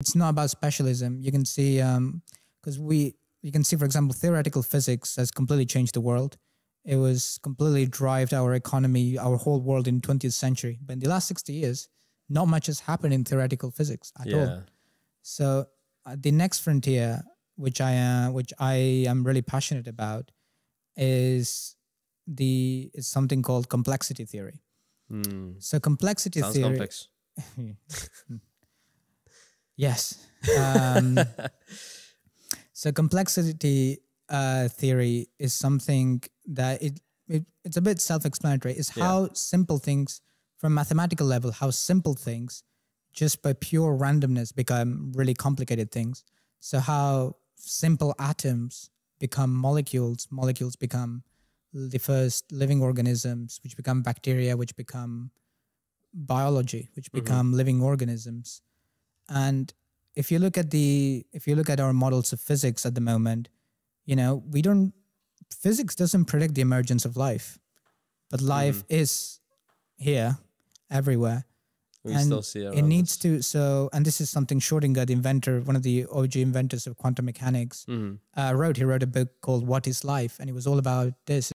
it's not about specialism. You can see because we you can see, for example, theoretical physics has completely changed the world. It was completely drived our economy, our whole world in 20th century. But in the last 60 years, not much has happened in theoretical physics at all. So uh, the next frontier, which I uh, which I am really passionate about, is the is something called complexity theory. Hmm. So complexity Sounds theory. complex. Yes. Um, so complexity uh, theory is something that it, it it's a bit self-explanatory. It's Yeah. how simple things, from mathematical level, how simple things, just by pure randomness, become really complicated things. So how simple atoms become molecules, molecules become the first living organisms, which become bacteria, which become biology, which Mhm. become living organisms. And if you look at the if you look at our models of physics at the moment, you know, we don't physics doesn't predict the emergence of life. But life is here everywhere. We and still see It It needs to so and this is something Schrodinger, the inventor, one of the OG inventors of quantum mechanics, hmm uh, wrote. He wrote a book called What is Life? And it was all about this.